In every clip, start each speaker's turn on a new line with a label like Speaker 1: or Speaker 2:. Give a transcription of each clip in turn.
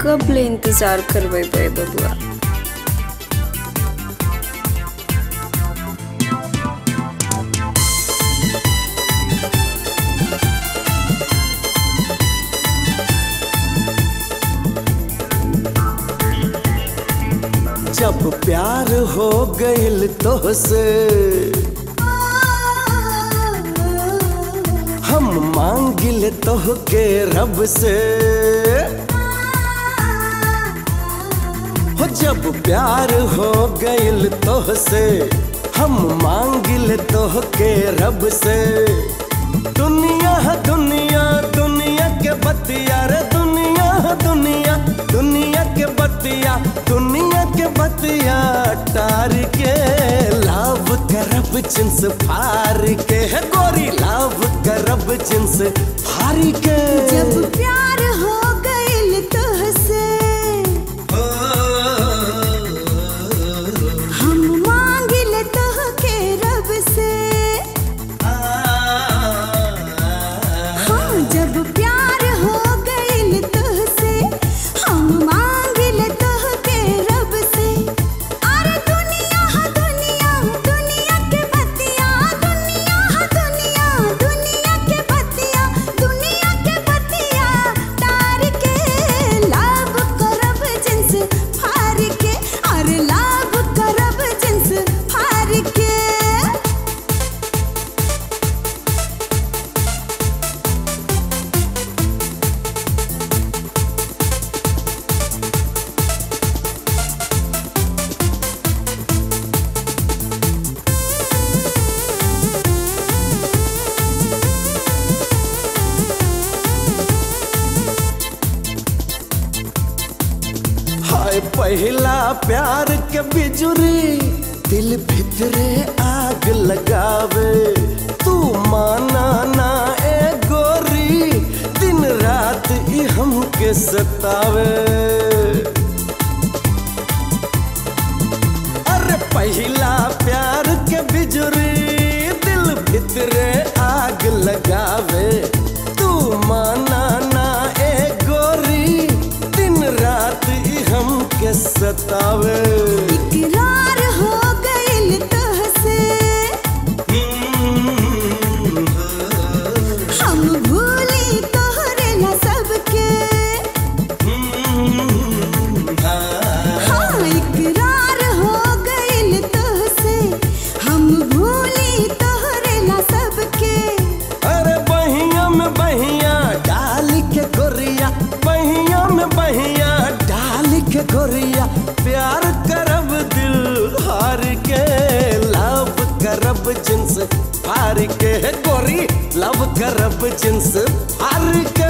Speaker 1: कब ले इंतज़ार करबे बे बबुआ?
Speaker 2: जब प्यार हो गइल तो से हम मांगिल तो के रब से। जब प्यार हो गइल तो से, हम मांगिल तोह के रब से। दुनिया दुनिया दुनिया के बतिया रे, दुनिया दुनिया दुनिया के बतिया, दुनिया के बतिया। टार के लाभ करब जिन्स फार के गोरी लाभ करब जिन्स फार के। पहला प्यार के बिजुरी, दिल भितरे आग लगावे। तू माना ना ए गोरी, दिन रात ई हमके सतावे। अरे पहला प्यार के बिजुरी, दिल भितरे आग लगावे। तू माना සතාව करब जिन्स हार के गोरी लव करब जिन्स हार के।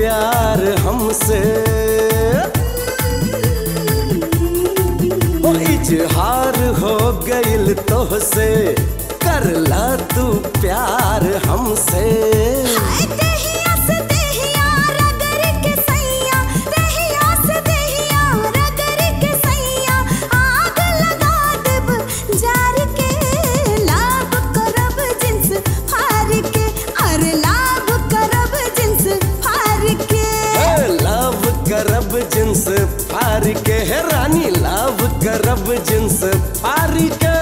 Speaker 2: प्यार हमसे। इजहार हो गई तोहसे करला तू प्यार हमसे। जींस पारी के